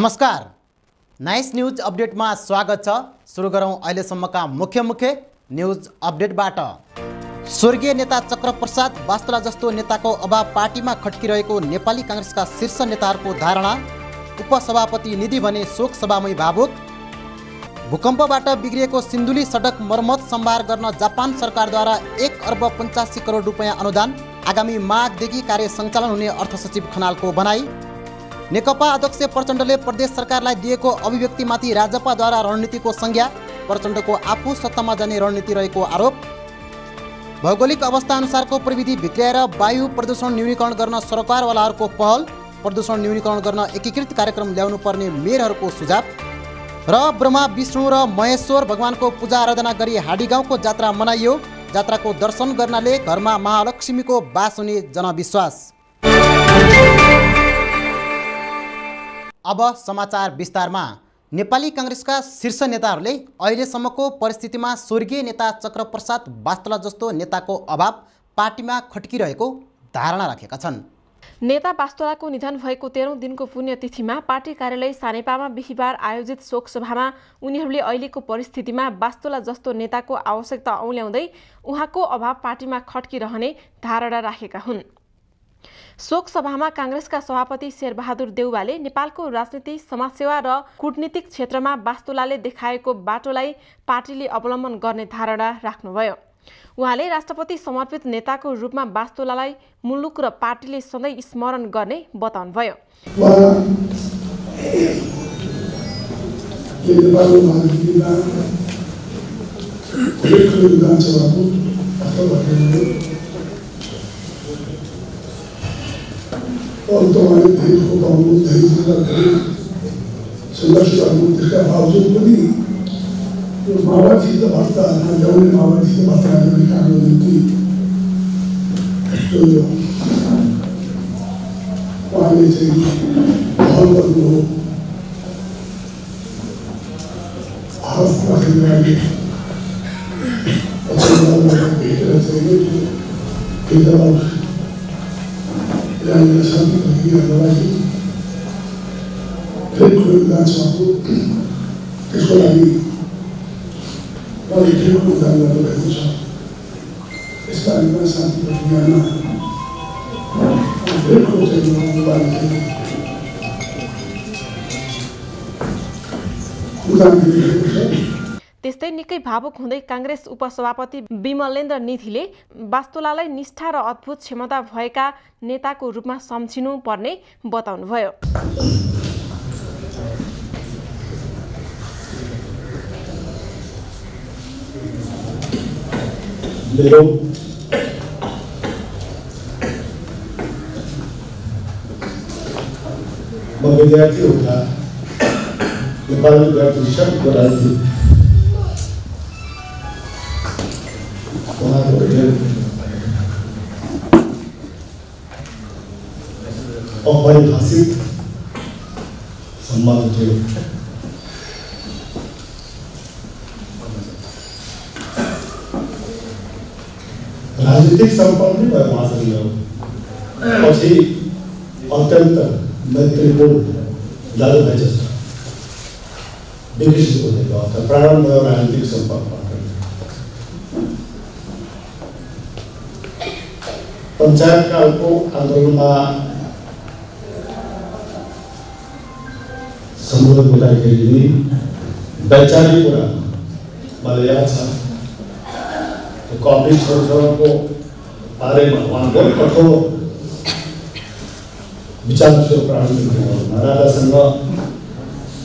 नमस्कार। Nice news अपडेटमा स्वागत छ। सुरु गरौँ अहिलेसम्मका मुख्य मुख्य न्युज अपडेटबाट स्वर्गीय नेता चक्रप्रसाद वास्तुला जस्तो नेताको अभाव पार्टीमा खट्किरहेको नेपाली काङ्ग्रेसका शीर्ष नेताहरूको धारणा उपसभापति निधि भने शोक सभामै भावुक। भूकम्पबाट बिग्रिएको सिन्धुली सडक मर्मत सम्भार गर्न जापान सरकारद्वारा एक अर्ब पञ्चासी करोड रुपियाँ अनुदान। आगामी माघदेखि कार्य सञ्चालन हुने अर्थ सचिव खनालको भनाई। नेकपा अध्यक्ष प्रचण्डले प्रदेश सरकारलाई दिएको अभिव्यक्तिमाथि राजपाद्वारा रणनीतिको संज्ञा प्रचण्डको आफू सत्तामा जाने रणनीति रहेको आरोप। भौगोलिक अवस्था अनुसारको प्रविधि भित्र्याएर वायु प्रदूषण न्यूनीकरण गर्न सरकारवालाहरूको पहल प्रदूषण न्यूनीकरण गर्न एकीकृत कार्यक्रम ल्याउनु पर्ने मेयरहरूको सुझाव। र ब्रह्मा विष्णु र महेश्वर भगवानको पूजा आराधना गरी हाडी गाउँको जात्रा मनाइयो। जात्राको दर्शन गर्नाले घरमा महालक्ष्मीको बास हुने जनविश्वास। अब समाचार विस्तारमा। नेपाली काङ्ग्रेसका शीर्ष नेताहरूले अहिलेसम्मको परिस्थितिमा स्वर्गीय नेता चक्रप्रसाद वास्तला जस्तो नेताको अभाव पार्टीमा खट्किरहेको धारणा राखेका छन्। नेता बास्तोलाको निधन भएको तेह्रौँ दिनको पुण्यतिथिमा पार्टी कार्यालय सानेपामा बिहिबार आयोजित शोकसभामा उनीहरूले अहिलेको परिस्थितिमा बास्तोला जस्तो नेताको आवश्यकता औल्याउँदै उहाँको अभाव पार्टीमा खट्किरहने धारणा राखेका हुन्। शोकसभामा काङ्ग्रेसका सभापति शेरबहादुर देउवाले नेपालको राजनीति समाजसेवा र कूटनीतिक क्षेत्रमा बास्तोलाले देखाएको बाटोलाई पार्टीले अवलम्बन गर्ने धारणा राख्नुभयो। उहाँले राष्ट्रपति समर्पित नेताको रूपमा बास्तोलालाई मुलुक र पार्टीले सधैँ स्मरण गर्ने बताउनुभयो। उहाँ के नेपालको महाराष्ट्रमा ठुलै ठुलो विधानसभाको अथवा भएको अन्त उहाँले धेरै ठोकाउनु धेरै जिल्ला धेरै सङ्घर्ष गर्नु त्यसका बावजुद पनि यो माओवादीसित भर्ता ल्याउने माओवादीसित भर्ता गर्ने कामको निम्ति जो यो उहाँले चाहिँ पहल गर्नु हो हात राखेर अहिले भेटेर चाहिँ एकदम यहाँनिर शान्ति प्रक्रियाको लागि धेरै ठुलो विधानसभाको त्यसको लागि उहाँले धेरै योगदान गर्नुभएको छ यस कारणमा शान्ति प्रक्रियामा धेरै ठुलो चाहिँ उहाँले योगदान दिनुभएको छ त्यस्तै निकै भावुक हुँदै काङ्ग्रेस उपसभापति विमलेन्द्र निधिले बास्तोलालाई निष्ठा र अद्भुत क्षमता भएका नेताको रूपमा सम्झिनु पर्ने बताउनुभयो। म विद्यार्थी हुँदा नेपाल अपरिभाषित सम्मान थियो राजनीतिक सम्पर्क नै भयो उहाँसँग मेरो पछि अत्यन्त मैत्रीपूर्ण दाजुभाइ जस्तो विकसित हुने भयो अर्थात् प्रारम्भ भयो राजनीतिक पञ्चायतकालको आन्दोलनमा सम्बोधन गर्दाखेरि नि वैचारिक कुरा मलाई याद छ त्यो कम्युनिस्ट छोरछोराको बारेमा उहाँ बहुत कठोर विचार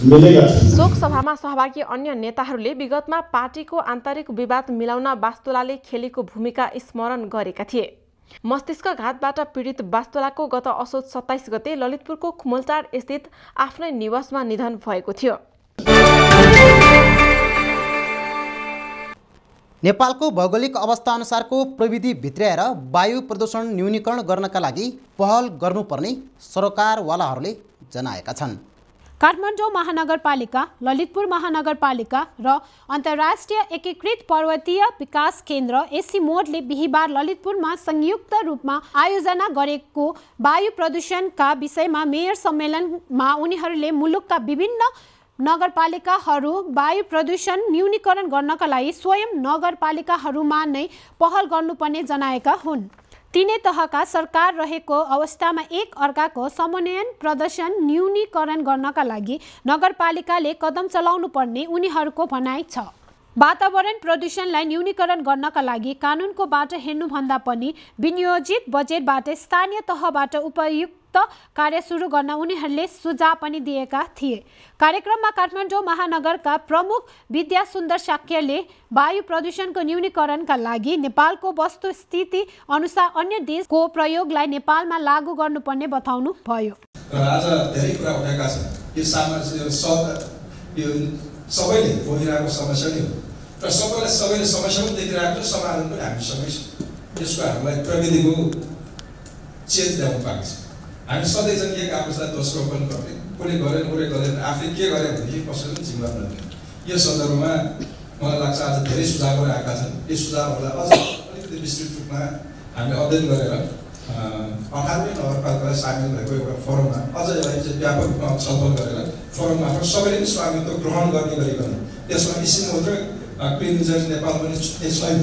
मिलेका छन् शोकसभामा सहभागी अन्य नेताहरूले विगतमा पार्टीको आन्तरिक विवाद मिलाउन बास्तोलाले खेलेको भूमिका स्मरण गरेका थिए मस्तिष्कघातबाट पीडित बास्तोलाको गत असोज सत्ताइस गते ललितपुरको खुमलटार स्थित आफ्नै निवासमा निधन भएको थियो। नेपालको भौगोलिक अवस्था अनुसारको प्रविधि भित्र्याएर वायु प्रदूषण न्यूनीकरण गर्नका लागि पहल गर्नुपर्ने सरकारवालाहरूले जनाएका छन्। काठमाडौँ महानगरपालिका ललितपुर महानगरपालिका र अन्तर्राष्ट्रिय एकीकृत पर्वतीय विकास केन्द्र एसी मोडले बिहिबार ललितपुरमा संयुक्त रूपमा आयोजना गरेको वायु प्रदूषणका विषयमा मेयर सम्मेलनमा उनीहरूले मुलुकका विभिन्न नगरपालिकाहरू वायु प्रदूषण न्यूनीकरण गर्नका लागि स्वयं नगरपालिकाहरूमा नै पहल गर्नुपर्ने जनाएका हुन्। तिनै तहका सरकार रहेको अवस्थामा एक अर्काको समन्वयन प्रदर्शन न्यूनीकरण गर्नका लागि नगरपालिकाले कदम चलाउनु पर्ने उनीहरूको भनाइ छ। वातावरण प्रदूषणलाई न्यूनीकरण गर्नका लागि कानुनको बाटो हेर्नुभन्दा पनि विनियोजित बजेटबाट स्थानीय तहबाट उपयुक्त कार्य सुरु गर्न उनीहरूले सुझाव पनि दिएका थिए। कार्यक्रममा काठमाडौँ महानगरका प्रमुख विद्या सुन्दर साक्यले वायु प्रदूषणको न्यूनीकरणका लागि नेपालको वस्तुस्थिति अनुसार अन्य देशको प्रयोगलाई नेपालमा लागू गर्नुपर्ने बताउनु भयो। र आज धेरै कुरा छन्। यो यो सबैले भोगिरहेको समस्या नै हो। र सबैलाई सबैले समस्या पनि देखिरहेको छ समाधान पनि हामीसँगै छ। यसको हामीलाई प्रविधिको चेन्ज ल्याउनु पाएको छ। हामी सधैँ चाहिँ एक आपसलाई दोस्रो पनि गर्ने कसले गरेन उसले गरेन आफूले के गरे भनेदेखि कसैले पनि जिम्मा नदिने यो सन्दर्भमा मलाई लाग्छ आज धेरै सुझावहरू आएका छन्। यी सुझावहरूलाई अझ अलिकति विस्तृत रूपमा हामीले अध्ययन गरेर अठारवै नगरपालिकालाई सामेल भएको एउटा फोरममा अझ यसलाई चाहिँ व्यापक रूपमा छलफल गरेर फोरम मार्फत सबैले नै स्वामित्व ग्रहण गर्ने गरिकन त्यसमा इसिम र क्लिन इन्जिनियरिङ नेपाल पनि छुट्टै छैन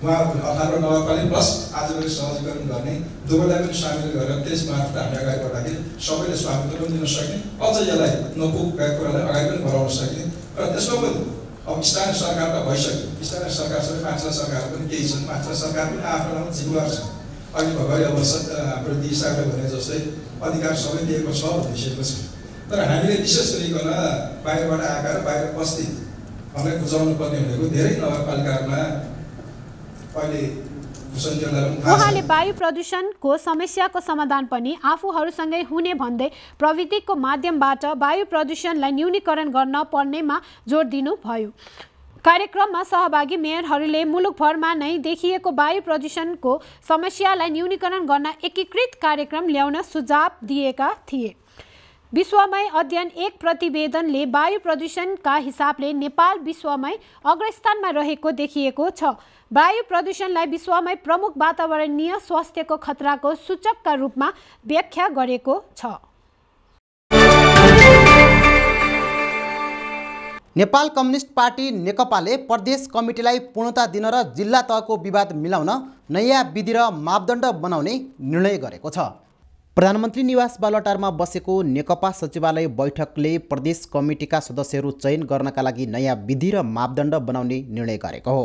उहाँहरू अठार नगरपालिका प्लस आजभोलि सहजीकरण गर्ने दुवैलाई पनि सामेल गरेर त्यस मार्फत हामी अगाडि बढ्दाखेरि सबैले स्वामित्व पनि दिन सक्ने अझ यसलाई नपुगेका कुरालाई अगाडि पनि बढाउन सक्ने र त्यसमा पनि अब स्थानीय सरकार त भइसक्यो। स्थानीय सरकारसँग माथिल्लो सरकार पनि केही छन्। माथिल्लो सरकार पनि आफ्नो जिम्मेवार छन्। अघि भर्खरै अब हाम्रो दिशाले भने जस्तै अधिकार सबै दिएको छ भनिसकेको छ तर हामीले विशेष गरिकन बाहिरबाट आएका र बाहिर उपस्थितहरूलाई बुझाउनु पर्ने भनेको धेरै नगरपालिकाहरूमा उहाँले वायु प्रदूषणको समस्याको समाधान पनि आफूहरूसँगै हुने भन्दै प्रविधिको माध्यमबाट वायु प्रदूषणलाई न्यूनीकरण गर्न पर्नेमा जोड दिनुभयो। कार्यक्रममा सहभागी मेयरहरूले मुलुकभरमा नै देखिएको वायु प्रदूषणको समस्यालाई न्यूनीकरण गर्न एकीकृत कार्यक्रम ल्याउन सुझाव दिएका थिए। विश्वमै अध्ययन एक प्रतिवेदनले वायु प्रदूषणका हिसाबले नेपाल विश्वमै अग्रस्थानमा रहेको देखिएको छ। वायु प्रदूषणलाई विश्वमै प्रमुख वातावरणीय स्वास्थ्यको खतराको सूचकका रूपमा व्याख्या गरेको छ। नेपाल कम्युनिस्ट पार्टी नेकपाले प्रदेश कमिटीलाई पूर्णता दिन र जिल्ला तहको विवाद मिलाउन नयाँ विधि र मापदण्ड बनाउने निर्णय गरेको छ। प्रधानमन्त्री निवास बालटारमा बसेको नेकपा सचिवालय बैठकले प्रदेश कमिटीका सदस्यहरू चयन गर्नका लागि नयाँ विधि र मापदण्ड बनाउने निर्णय गरेको हो।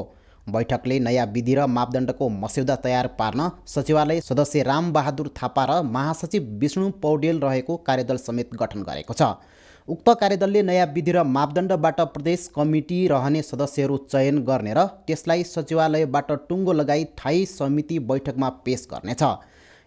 बैठकले नयाँ विधि र मापदण्डको मस्यौदा तयार पार्न सचिवालय सदस्य रामबहादुर थापा र महासचिव विष्णु पौडेल रहेको कार्यदल समेत गठन गरेको छ। उक्त कार्यदलले नयाँ विधि र मापदण्डबाट प्रदेश कमिटी रहने सदस्यहरू चयन गर्ने र त्यसलाई सचिवालयबाट टुङ्गो लगाई थायी समिति बैठकमा पेश गर्नेछ।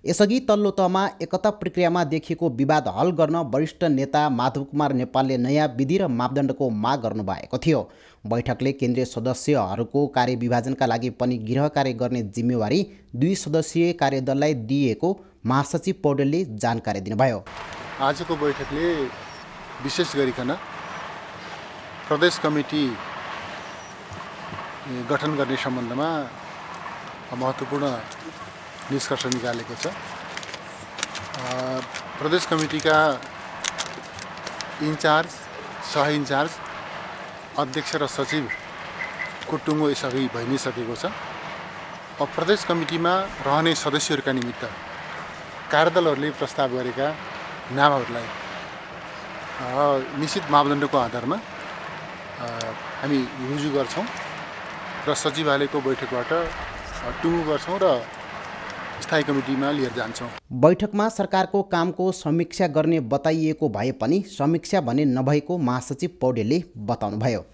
यसअघि तल्लो तहमा एकता प्रक्रियामा देखिएको विवाद हल गर्न वरिष्ठ नेता माधव कुमार नेपालले नयाँ विधि र मापदण्डको माग गर्नुभएको थियो। बैठकले केन्द्रीय सदस्यहरूको कार्यविभाजनका लागि पनि गृह कार्य गर्ने जिम्मेवारी दुई सदस्यीय कार्यदललाई दिएको महासचिव पौडेलले जानकारी दिनुभयो। आजको बैठकले विशेष गरिकन प्रदेश कमिटी गठन गर्ने सम्बन्धमा महत्त्वपूर्ण निष्कर्ष निकालेको छ। प्रदेश कमिटीका इन्चार्ज सह इन्चार्ज अध्यक्ष र सचिवको टुङ्गो यसअघि भइ नै सकेको छ प्रदेश कमिटीमा रहने सदस्यहरूका निमित्त कार्यदलहरूले प्रस्ताव गरेका नामहरूलाई निश्चित मापदण्डको आधारमा हामी रुजु गर्छौँ र सचिवालयको बैठकबाट टुङ्गो गर्छौँ र स्थायी कमिटीमा लिएर जान्छौँ। बैठकमा सरकारको कामको समीक्षा गर्ने बताइएको भए पनि समीक्षा भने नभएको महासचिव पौडेलले बताउनुभयो।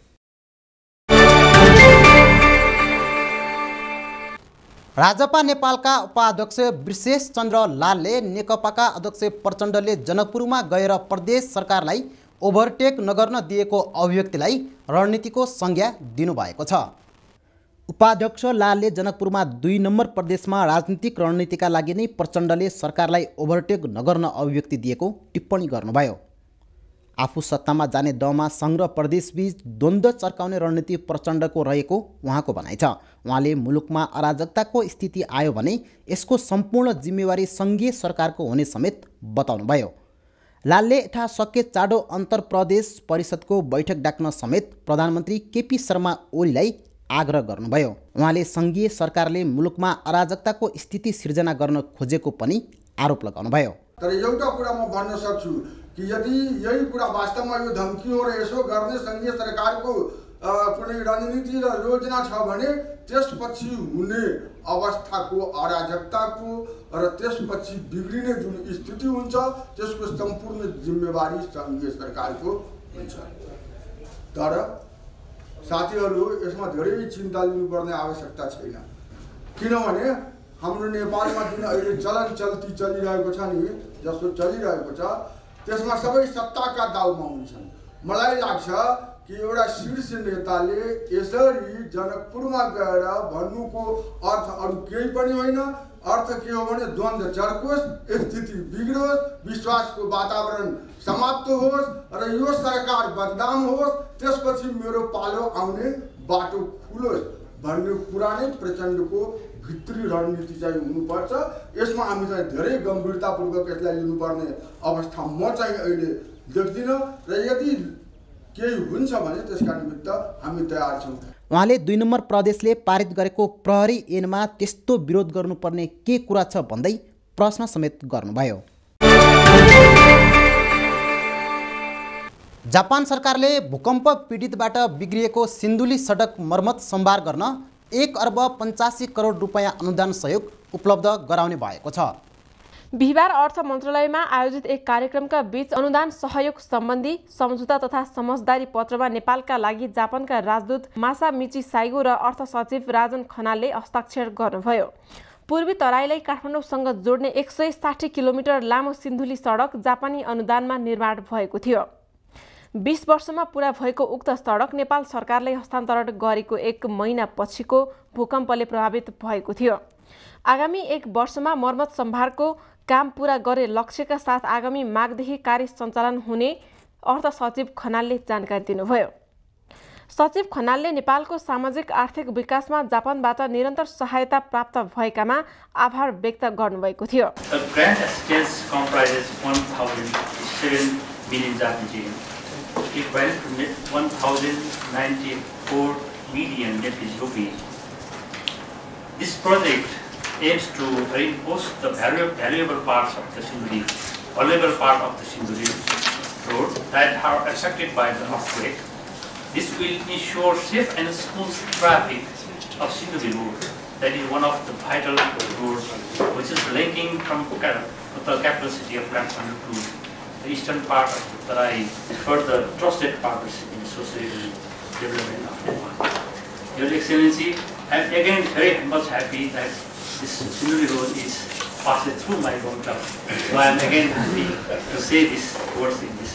राजपा नेपालका उपाध्यक्ष विशेष चन्द्र लालले नेकपाका अध्यक्ष प्रचण्डले जनकपुरमा गएर प्रदेश सरकारलाई ओभरटेक नगर्न दिएको अभिव्यक्तिलाई रणनीतिको संज्ञा दिनुभएको छ। उपाध्यक्ष लालले जनकपुरमा दुई नम्बर प्रदेशमा राजनीतिक रणनीतिका लागि नै प्रचण्डले सरकारलाई ओभरटेक नगर्न अभिव्यक्ति दिएको टिप्पणी गर्नुभयो। आफू सत्तामा जाने दमा सङ्घ प्रदेशबीच द्वन्द्व चर्काउने रणनीति प्रचण्डको रहेको उहाँको भनाइ छ। उहाँले मुलुकमा अराजकताको स्थिति आयो भने यसको सम्पूर्ण जिम्मेवारी सङ्घीय सरकारको हुने समेत बताउनुभयो। लालले यथा सके चाँडो अन्तर प्रदेश परिषदको बैठक डाक्न समेत प्रधानमन्त्री केपी शर्मा ओलीलाई आग्रह गर्नुभयो। उहाँले सङ्घीय सरकारले मुलुकमा अराजकताको स्थिति सिर्जना गर्न खोजेको पनि आरोप लगाउनुभयो। तर एउटा कुरा म भन्न सक्छु कि यदि यही कुरा वास्तवमा यो धम्की हो र यसो गर्ने सङ्घीय सरकारको कुनै रणनीति र योजना छ भने त्यसपछि हुने अवस्थाको अराजकताको र त्यसपछि बिग्रिने जुन स्थिति हुन्छ त्यसको सम्पूर्ण जिम्मेवारी सङ्घीय सरकारको हुन्छ। तर साथीहरू यसमा धेरै चिन्ता लिनुपर्ने आवश्यकता छैन। किनभने हाम्रो नेपालमा जुन अहिले चलन चल्ती चलिरहेको छ नि जस्तो चलिरहेको छ त्यसमा सबै सत्ताका दाउमा हुन्छन्। मलाई लाग्छ कि एउटा शीर्ष नेताले यसरी जनकपुरमा गएर भन्नुको अर्थ अरू केही पनि होइन अर्थ के हो भने द्वन्द्व चर्कोस् स्थिति बिग्रोस् विश्वासको वातावरण समाप्त होस् र यो सरकार बदनाम होस् त्यसपछि मेरो पालो आउने बाटो खुलोस् भन्ने कुरा नै प्रचण्डको भित्री रणनीति चाहिँ हुनुपर्छ। यसमा हामी चाहिँ धेरै गम्भीरतापूर्वक यसलाई लिनुपर्ने अवस्था म चाहिँ अहिले देख्दिनँ र यदि केही हुन्छ भने त्यसका निमित्त हामी तयार छौँ। उहाँले दुई नम्बर प्रदेशले पारित गरेको प्रहरी ऐनमा त्यस्तो विरोध गर्नुपर्ने के कुरा छ भन्दै प्रश्न समेत गर्नुभयो। जापान सरकारले भूकम्प पीडितबाट बिग्रिएको सिन्धुली सडक मर्मत सम्भार गर्न एक अर्ब पञ्चासी करोड रुपियाँ अनुदान सहयोग उपलब्ध गराउने भएको छ। बिहिबार अर्थ मन्त्रालयमा आयोजित एक कार्यक्रमका बीच अनुदान सहयोग सम्बन्धी सम्झौता तथा समझदारी पत्रमा नेपालका लागि जापानका राजदूत मासा मिची साइगो र अर्थ सचिव राजन खनालले हस्ताक्षर गर्नुभयो। पूर्वी तराईलाई काठमाडौँसँग जोड्ने एक सय साठी किलोमिटर लामो सिन्धुली सडक जापानी अनुदानमा निर्माण भएको थियो। बिस वर्षमा पुरा भएको उक्त सडक नेपाल सरकारले हस्तान्तरण गरेको एक महिना पछिको भूकम्पले प्रभावित भएको थियो। आगामी एक वर्षमा मर्मत सम्भारको काम पुरा गरे लक्ष्यका साथ आगामी माघदेखि कार्य सञ्चालन हुने अर्थ सचिव खनालले जानकारी दिनुभयो। सचिव खनालले नेपालको सामाजिक आर्थिक विकासमा जापानबाट निरन्तर सहायता प्राप्त भएकामा आभार व्यक्त गर्नुभएको थियो। It went to 1,094 million Nepalese rupees. This project aims to reinforce the valuable parts of the Sinduri, valuable part of the Sinduri road that are affected by the earthquake. This will ensure safe and smooth traffic of Sinduri road. That is one of the vital roads which is linking from the capital city of Kathmandu to the eastern part of the Tarai for the trusted partnership in social development of Nepal. Your Excellency, I am again very much happy that this road is passed through my hometown. So I am again happy to say these words in this.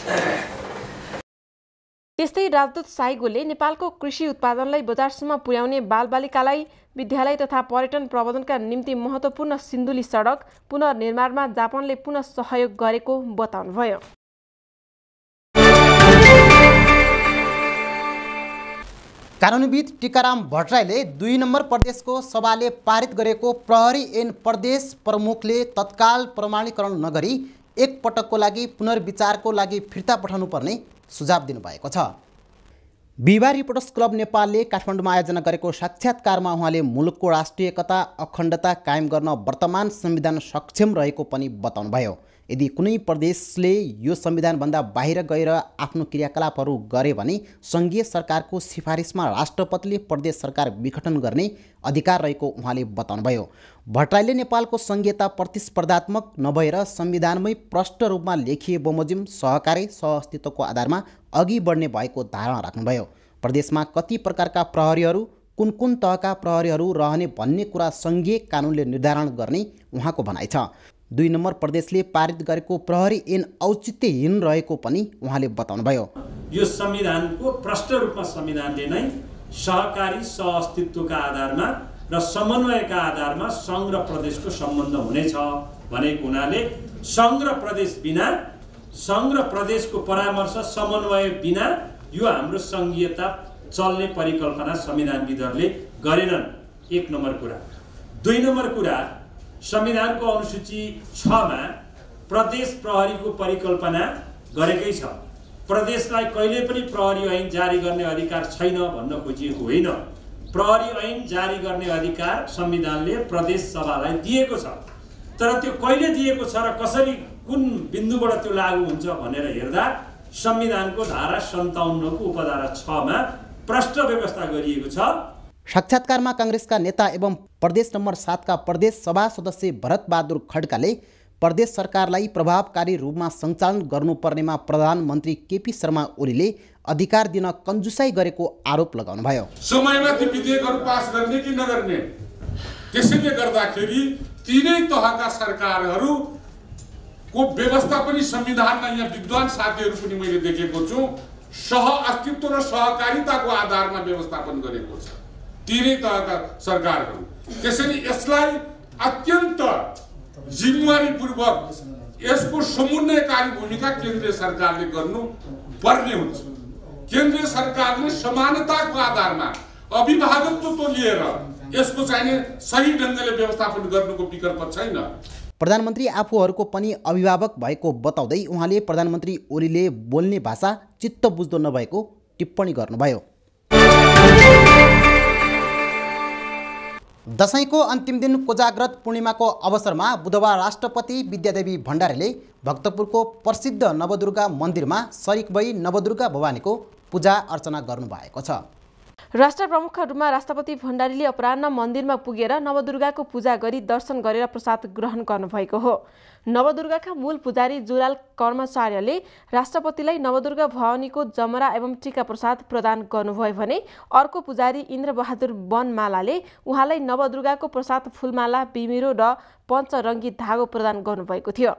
त्यस्तै राजदूत साइगोले नेपालको कृषि उत्पादनलाई बजारसम्म पुर्याउने बालबालिकालाई विद्यालय तथा पर्यटन प्रबन्धनका निम्ति महत्त्वपूर्ण सिन्धुली सडक पुनर्निर्माणमा जापानले पुनः सहयोग गरेको बताउनुभयो कानुनविद टिकाराम भट्टराईले दुई नम्बर प्रदेशको सभाले पारित गरेको प्रहरी ऐन प्रदेश प्रमुखले तत्काल प्रमाणीकरण नगरी एक पटकको लागि पुनर्विचारको लागि फिर्ता पठाउनु पर्ने सुझाव दिनुभएको छ। बिहिबार रिपोर्टर्स क्लब नेपालले काठमाडौँमा आयोजना गरेको साक्षात्कारमा उहाँले मुलुकको राष्ट्रिय एकता अखण्डता कायम गर्न वर्तमान संविधान सक्षम रहेको पनि बताउनुभयो। यदि कुनै प्रदेशले यो संविधानभन्दा बाहिर गएर आफ्नो क्रियाकलापहरू गरे भने सङ्घीय सरकारको सिफारिसमा राष्ट्रपतिले प्रदेश सरकार विघटन गर्ने अधिकार रहेको उहाँले बताउनुभयो। भट्टराईले नेपालको सङ्घीयता प्रतिस्पर्धात्मक नभएर संविधानमै प्रष्ट रूपमा लेखिए बमोजिम सहकारी सहअस्तित्वको आधारमा अघि बढ्ने भएको धारणा राख्नुभयो। प्रदेशमा कति प्रकारका प्रहरीहरू कुन कुन तहका प्रहरीहरू रहने भन्ने कुरा सङ्घीय कानुनले निर्धारण गर्ने उहाँको भनाइ छ। दुई नम्बर प्रदेशले पारित गरेको प्रहरी ऐन औचित्यहीन रहेको पनि उहाँले बताउनुभयो। यो संविधानको प्रष्ट रूपमा संविधानले नै सहकारी सहअस्तित्वका आधारमा र समन्वयका आधारमा सङ्घ र प्रदेशको सम्बन्ध हुनेछ भनेको हुनाले सङ्घ र प्रदेश बिना सङ्घ र प्रदेशको परामर्श समन्वय बिना यो हाम्रो सङ्घीयता चल्ने परिकल्पना संविधानविदहरूले गरेनन्। एक नम्बर कुरा। दुई नम्बर कुरा संविधानको अनुसूची छमा प्रदेश प्रहरीको परिकल्पना गरेकै छ। प्रदेशलाई कहिले पनि प्रहरी ऐन जारी गर्ने अधिकार छैन भन्न खोजिएको होइन। प्रहरी ऐन जारी गर्ने अधिकार संविधानले प्रदेश सभालाई दिएको छ। तर त्यो कहिले दिएको छ र कसरी कुन बिन्दुबाट त्यो लागू हुन्छ भनेर हेर्दा संविधानको धारा सन्ताउन्नको उपधारा छमा प्रष्ट व्यवस्था गरिएको छ। साक्षात्कारमा काङ्ग्रेसका नेता एवं प्रदेश नम्बर सातका प्रदेश सभा सदस्य भरतबहादुर खड्काले प्रदेश सरकारलाई प्रभावकारी रूपमा सञ्चालन गर्नुपर्नेमा प्रधानमन्त्री केपी शर्मा ओलीले अधिकार दिन कन्जुसाई गरेको आरोप लगाउनुभयो। समयमा ती विधेयकहरू पास गर्ने कि नगर्ने? त्यसैले गर्दाखेरि तिनै तहका सरकारहरूको व्यवस्था पनि संविधानमा यहाँ विद्वान साथीहरू पनि मैले देखेको छु सह अस्तित्व र सहकारिताको आधारमा व्यवस्थापन गरेको छ। तिनै तहका सरकारहरू। त्यसैले यसलाई अत्यन्त जिम्मेवारीपूर्वक यसको समन्वयकारी भूमिका केन्द्रीय सरकारले गर्नु पर्ने हुन्छ। केन्द्रीय सरकारले समानताको आधारमा अभिभावकत्व लिएर यसको चाहिने सही ढङ्गले व्यवस्थापन गर्नुको विकल्प छैन। प्रधानमन्त्री आफूहरूको पनि अभिभावक भएको बताउँदै उहाँले प्रधानमन्त्री ओलीले बोल्ने भाषा चित्त बुझ्दो नभएको टिप्पणी गर्नुभयो। दसैँको अन्तिम दिन कोजाग्रत पूर्णिमाको अवसरमा बुधबार राष्ट्रपति विद्यादेवी भण्डारीले भक्तपुरको प्रसिद्ध नवदुर्गा मन्दिरमा सरिक भई नवदुर्गा भवानीको पूजा अर्चना गर्नुभएको छ। राष्ट्र प्रमुखका रूपमा राष्ट्रपति भण्डारीले अपराह्न मन्दिरमा पुगेर नवदुर्गाको पूजा गरी दर्शन गरेर प्रसाद ग्रहण गर्नुभएको हो। नवदुर्गाका मूल पुजारी जुलाल कर्मचार्यले राष्ट्रपतिलाई नवदुर्गा भवानीको जमरा एवं टिका प्रसाद प्रदान गर्नुभयो भने अर्को पुजारी इन्द्रबहादुर वनमालाले उहाँलाई नवदुर्गाको प्रसाद फुलमाला बिमिरो र पञ्चरङ्गी धागो प्रदान गर्नुभएको थियो।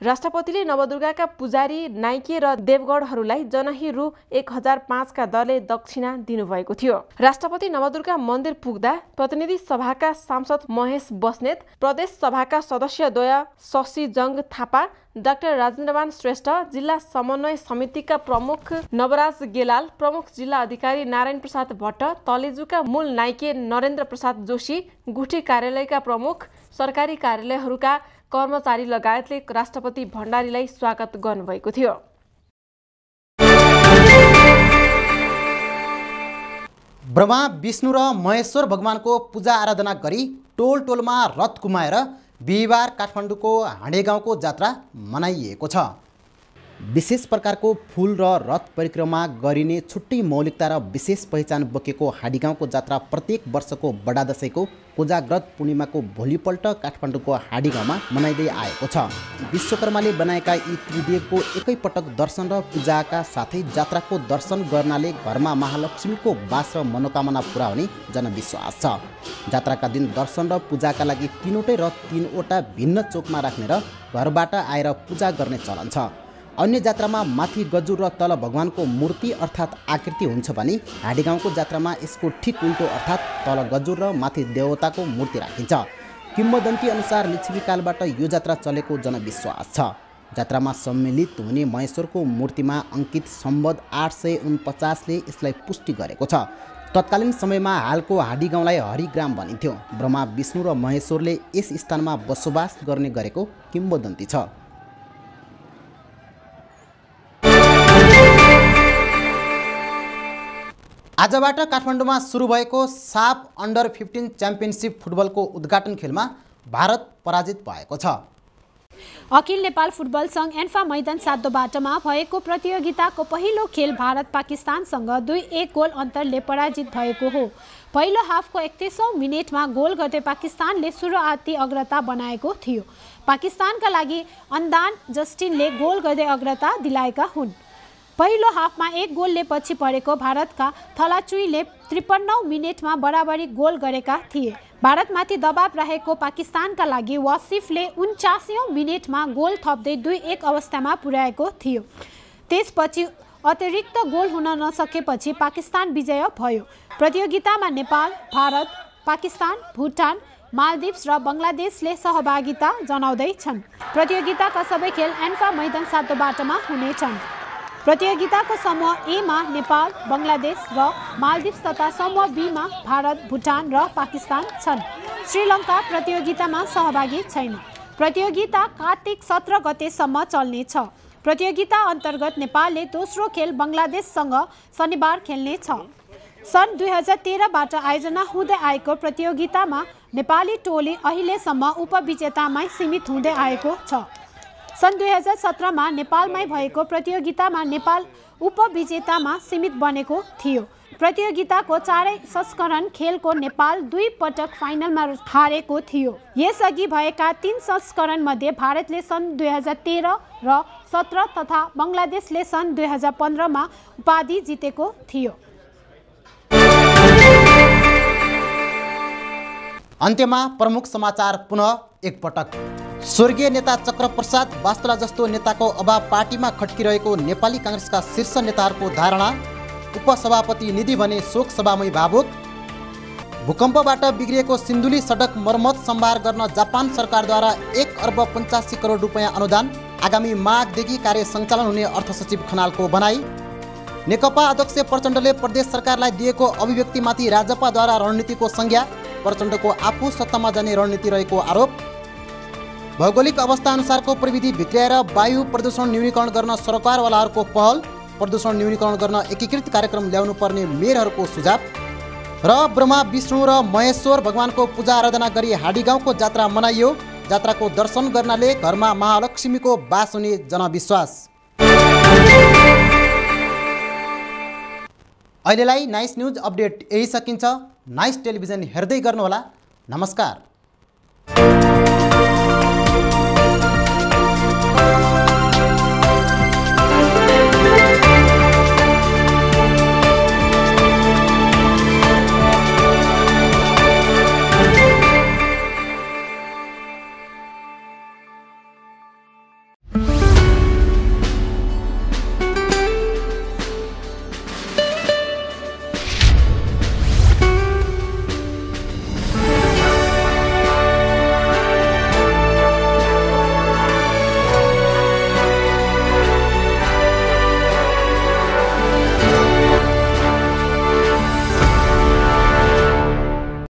राष्ट्रपतिले नवदुर्गाका पुजारी नाइके र देवगढहरूलाई जनही रु एक हजार पाँचका दरले दक्षिणा दिनुभएको थियो। राष्ट्रपति नवदुर्गा मन्दिर पुग्दा प्रतिनिधि सभाका सांसद महेश बस्नेत प्रदेश सभाका सदस्यद्वय शशी जङ थापा डाक्टर राजेन्द्रमान श्रेष्ठ जिल्ला समन्वय समितिका प्रमुख नवराज गेलाल प्रमुख जिल्ला अधिकारी नारायण प्रसाद भट्ट तलेजुका मूल नाइके नरेन्द्र प्रसाद जोशी गुठी कार्यालयका प्रमुख सरकारी कार्यालयहरूका कर्मचारी लगायतले राष्ट्रपति भण्डारीलाई स्वागत गर्नुभएको थियो। ब्रह्मा विष्णु र महेश्वर भगवानको पूजा आराधना गरी टोल टोलमा रथ कुमाएर बिहिबार काठमाडौँको हाँडे गाउँको जात्रा मनाइएको छ। विशेष प्रकारको फुल र रथ परिक्रमा गरिने छुट्टै मौलिकता र विशेष पहिचान बोकेको हाडीगाउँको जात्रा प्रत्येक वर्षको बडा दसैँको कोजाग्रत पूर्णिमाको भोलिपल्ट काठमाडौँको हाडी गाउँमा मनाइँदै आएको छ। विश्वकर्माले बनाएका यी त्रिदेवको एकैपटक दर्शन र पूजाका साथै जात्राको दर्शन गर्नाले घरमा महालक्ष्मीको बास र मनोकामना पुरा हुने जनविश्वास छ। जात्राका दिन दर्शन र पूजाका लागि तिनवटै रथ तिनवटा भिन्न चोकमा राख्ने र घरबाट आएर पूजा गर्ने चलन छ। अन्य जात्रामा माथि गजुर र तल भगवान्को मूर्ति अर्थात् आकृति हुन्छ भने हाडीगाउँको जात्रामा यसको ठिक उल्टो अर्थात् तल गजुर र माथि देवताको मूर्ति राखिन्छ। किम्बदन्ती अनुसार लिच्छवीकालबाट यो जात्रा चलेको जनविश्वास छ। जात्रामा सम्मिलित हुने महेश्वरको मूर्तिमा अङ्कित सम्बद आठ सय उनपचासले यसलाई पुष्टि गरेको छ। तत्कालीन समयमा हालको हाडी गाउँलाई हरिग्राम भनिन्थ्यो। ब्रह्मा विष्णु र महेश्वरले यस स्थानमा बसोबास गर्ने गरेको किम्बदन्ती छ। आजबाट काठमाडौँमा सुरु भएको साप अन्डर फिफ्टिन च्याम्पियनसिप फुटबलको उद्घाटन खेलमा भारत पराजित भएको छ। अखिल नेपाल फुटबल सङ्घ एन्फा मैदान सातो बाटोमा भएको प्रतियोगिताको पहिलो खेल भारत पाकिस्तानसँग दुई एक गोल अन्तरले पराजित भएको हो। पहिलो हाफको एकतिसौँ मिनटमा गोल गर्दै पाकिस्तानले सुरुवाती अग्रता बनाएको थियो। पाकिस्तानका लागि अन्दान जस्टिनले गोल गर्दै अग्रता दिलाएका हुन्। पहिलो हाफमा एक गोलले पछि परेको भारतका थलाचुईले त्रिपन्नौ मिनटमा बराबरी गोल गरेका थिए। भारतमाथि दबाव रहेको पाकिस्तानका लागि वासिफले उन्चासौँ मिनटमा गोल थप्दै दुई एक अवस्थामा पुर्याएको थियो। त्यसपछि अतिरिक्त गोल हुन नसकेपछि पाकिस्तान विजय भयो। प्रतियोगितामा नेपाल भारत पाकिस्तान भुटान मालदिप्स र बङ्गलादेशले सहभागिता जनाउँदैछन् प्रतियोगिताका सबै खेल एन्फा मैदान सातोबाटोमा हुनेछन्। प्रतियोगिताको समूह एमा नेपाल बङ्गलादेश र मालदिप्स तथा समूह बीमा भारत भुटान र पाकिस्तान छन्। श्रीलङ्का प्रतियोगितामा सहभागी छैन। प्रतियोगिता कार्तिक सत्र गतेसम्म चल्नेछ। प्रतियोगिता अन्तर्गत नेपालले दोस्रो खेल बङ्गलादेशसँग शनिबार खेल्नेछ। सन् दुई हजार तेह्रबाट आयोजना हुँदै आएको प्रतियोगितामा नेपाली टोली अहिलेसम्म उपविजेतामै सीमित हुँदै आएको छ। सन् दुई हजार सत्रमा नेपालमै भएको प्रतियोगितामा नेपाल उपविजेतामा सीमित बनेको थियो। प्रतियोगिताको चारै संस्करण खेलको नेपाल दुई पटक फाइनलमा हारेको थियो। यसअघि भएका तीन संस्करणमध्ये भारतले सन् दुई हजार तेह्र र सत्र तथा बङ्गलादेशले सन् दुई हजार पन्ध्रमा उपाधि जितेको थियो। अन्त्यमा प्रमुख समाचार पुनः एकपटक। स्वर्गीय नेता चक्रप्रसाद वास्तुला जस्तो नेताको अभाव पार्टीमा खट्किरहेको नेपाली काङ्ग्रेसका शीर्ष नेताहरूको धारणा उपसभापति निधि भने शोक सभामै भावुक। भूकम्पबाट बिग्रिएको सिन्धुली सडक मर्मत सम्भार गर्न जापान सरकारद्वारा एक अर्ब पञ्चासी करोड रुपियाँ अनुदान आगामी माघदेखि कार्य सञ्चालन हुने अर्थ सचिव खनालको भनाई। नेकपा अध्यक्ष प्रचण्डले प्रदेश सरकारलाई दिएको अभिव्यक्तिमाथि राजपाद्वारा रणनीतिको संज्ञा प्रचण्डको आफू सत्तामा जाने रणनीति रहेको आरोप। भौगोलिक अवस्था अनुसारको प्रविधि भित्र्याएर वायु प्रदूषण न्यूनीकरण गर्न सरकारवालाहरूको पहल प्रदूषण न्यूनीकरण गर्न एकीकृत कार्यक्रम ल्याउनु पर्ने मेयरहरूको सुझाव र ब्रह्मा विष्णु र महेश्वर भगवानको पूजा आराधना गरी हाडी गाउँको जात्रा मनाइयो। जात्राको दर्शन गर्नाले घरमा महालक्ष्मीको बास हुने जनविश्वास। अहिलेलाई नाइस न्युज अपडेट यही सकिन्छ। नाइस टेलिभिजन हेर्दै गर्नुहोला। नमस्कार।